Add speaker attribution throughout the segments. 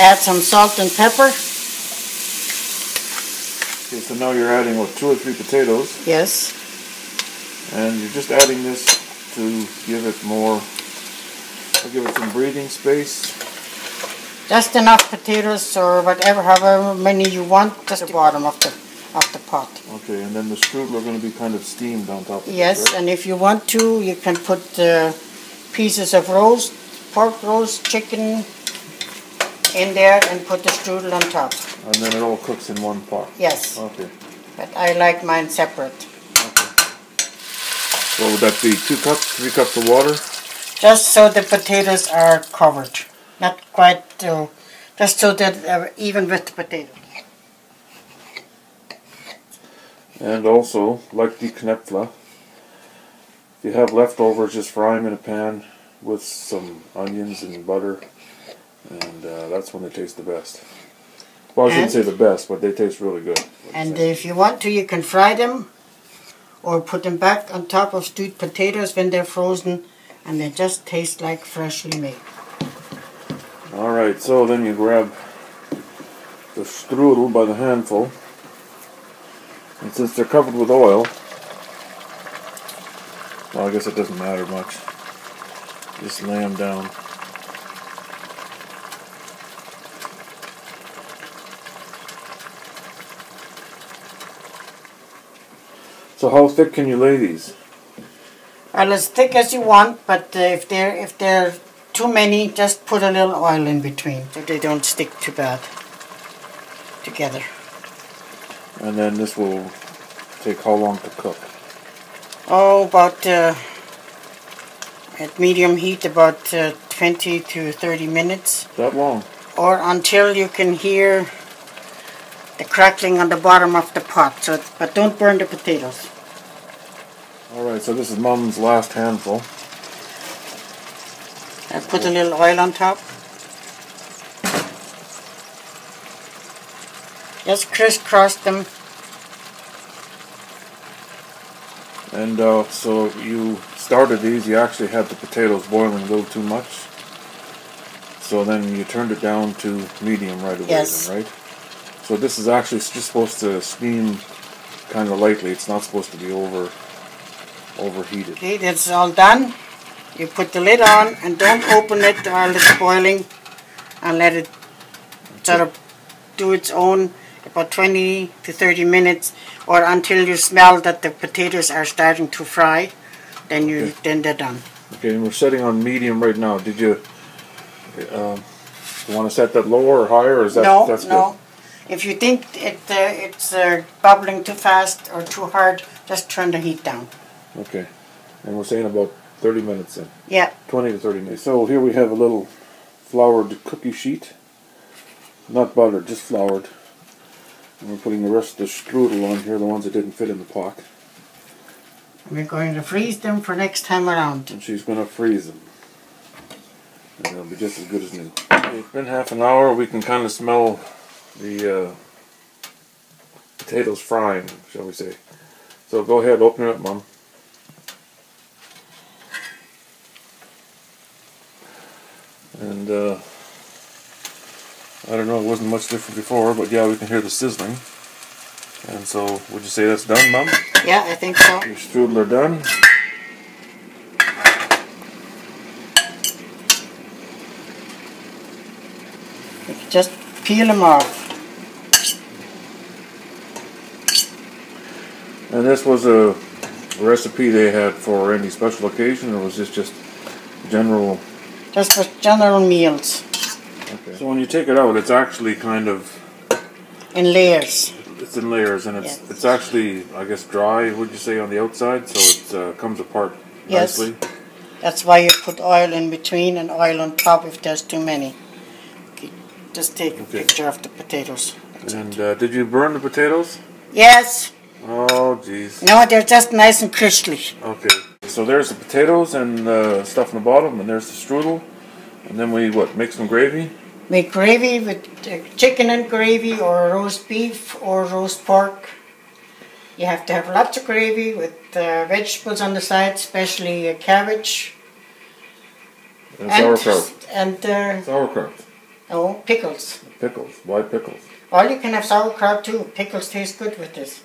Speaker 1: Add some salt and pepper.
Speaker 2: Okay, so now you're adding what two or three potatoes,
Speaker 1: Yes.
Speaker 2: and you're just adding this to give it more, to give it some breathing space.
Speaker 1: Just enough potatoes or whatever, however many you want, just the bottom of the of the pot.
Speaker 2: Okay, and then the strudel are going to be kind of steamed on top of it.
Speaker 1: Yes,
Speaker 2: right?
Speaker 1: and if you want to, you can put uh, pieces of roast, pork roast, chicken in there and put the strudel on top.
Speaker 2: And then it all cooks in one pot.
Speaker 1: Yes,
Speaker 2: Okay.
Speaker 1: but I like mine separate.
Speaker 2: What would that be? Two cups, three cups of water?
Speaker 1: Just so the potatoes are covered. Not quite, uh, just so that they're even with the potato.
Speaker 2: And also, like the knepfla, if you have leftovers, just fry them in a pan with some onions and butter, and uh, that's when they taste the best. Well, I shouldn't say the best, but they taste really good.
Speaker 1: And if you want to, you can fry them or put them back on top of stewed potatoes when they're frozen and they just taste like freshly made.
Speaker 2: All right, so then you grab the strudel by the handful, and since they're covered with oil, well, I guess it doesn't matter much. Just lay them down. So how thick can you lay these?
Speaker 1: Well, as thick as you want, but uh, if they're if they're too many, just put a little oil in between so they don't stick too bad together.
Speaker 2: And then this will take how long to cook?
Speaker 1: Oh, about uh, at medium heat, about uh, 20 to 30 minutes,
Speaker 2: That long?
Speaker 1: or until you can hear the crackling on the bottom of the pot. So, but don't burn the potatoes.
Speaker 2: All right, so this is Mom's last handful.
Speaker 1: And put a little oil on top. Just crisscross them.
Speaker 2: And uh, so you started these, you actually had the potatoes boiling a little too much. So then you turned it down to medium right away,
Speaker 1: Yes.
Speaker 2: then, right? So this is actually just supposed to steam kind of lightly. It's not supposed to be over overheated.
Speaker 1: Okay, that's all done. You put the lid on and don't open it while it's boiling and let it sort of do its own about 20 to 30 minutes or until you smell that the potatoes are starting to fry then you
Speaker 2: Okay.
Speaker 1: then they're done.
Speaker 2: Okay, and we're setting on medium right now. Did you um, you want to set that lower or higher, or is that
Speaker 1: no,
Speaker 2: that's
Speaker 1: no. If you think it uh, it's uh, bubbling too fast or too hard, just turn the heat down.
Speaker 2: Okay, and we're saying about 30 minutes in.
Speaker 1: Yeah,
Speaker 2: 20 to 30 minutes. So here we have a little floured cookie sheet. Not buttered, just floured. And we're putting the rest of the strudel on here, the ones that didn't fit in the pot.
Speaker 1: we're going to freeze them for next time around.
Speaker 2: And she's going to freeze them. And they'll be just as good as new. It's been half an hour. We can kind of smell the uh, potatoes frying, shall we say. So go ahead, open it up, Mom. And uh, I don't know, it wasn't much different before, but yeah, we can hear the sizzling. And so, would you say that's done, Mom?
Speaker 1: Yeah, I think so.
Speaker 2: Your strudel are done.
Speaker 1: Just peel them off.
Speaker 2: And this was a recipe they had for any special occasion, or was this just general?
Speaker 1: Just for general meals
Speaker 2: Okay. So when you take it out, it's actually kind of
Speaker 1: in layers.
Speaker 2: it's in layers, and it's
Speaker 1: Yes.
Speaker 2: it's actually I guess dry. Would you say on the outside, so it uh, comes apart
Speaker 1: Yes.
Speaker 2: nicely.
Speaker 1: That's why you put oil in between and oil on top if there's too many. Okay, just take a picture of the potatoes. That's.
Speaker 2: And uh, did you burn the potatoes?
Speaker 1: Yes.
Speaker 2: Oh, jeez.
Speaker 1: No, they're just nice and crispy.
Speaker 2: Okay. So there's the potatoes and uh, stuff in the bottom, and there's the strudel, and then we what make some gravy.
Speaker 1: Make gravy with uh, chicken and gravy or roast beef or roast pork. You have to have lots of gravy with uh, vegetables on the side, especially uh, cabbage
Speaker 2: And
Speaker 1: and
Speaker 2: sauerkraut.
Speaker 1: and uh,
Speaker 2: Sauerkraut.
Speaker 1: No, pickles.
Speaker 2: Pickles. Why pickles?
Speaker 1: Or you can have sauerkraut too. Pickles taste good with this.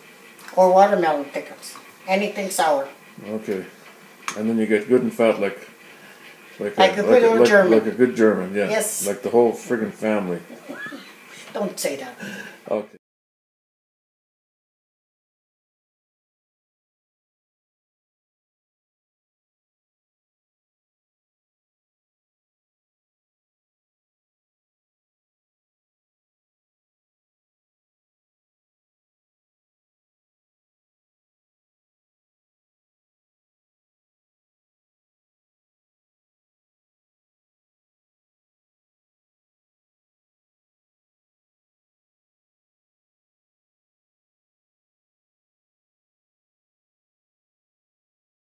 Speaker 1: Or watermelon pickles. Anything sour.
Speaker 2: Okay. And then you get good and fat like like,
Speaker 1: Like a good old
Speaker 2: like,
Speaker 1: German.
Speaker 2: Like a good German, yeah.
Speaker 1: Yes.
Speaker 2: Like the whole friggin' family.
Speaker 1: Don't say that.
Speaker 2: Okay.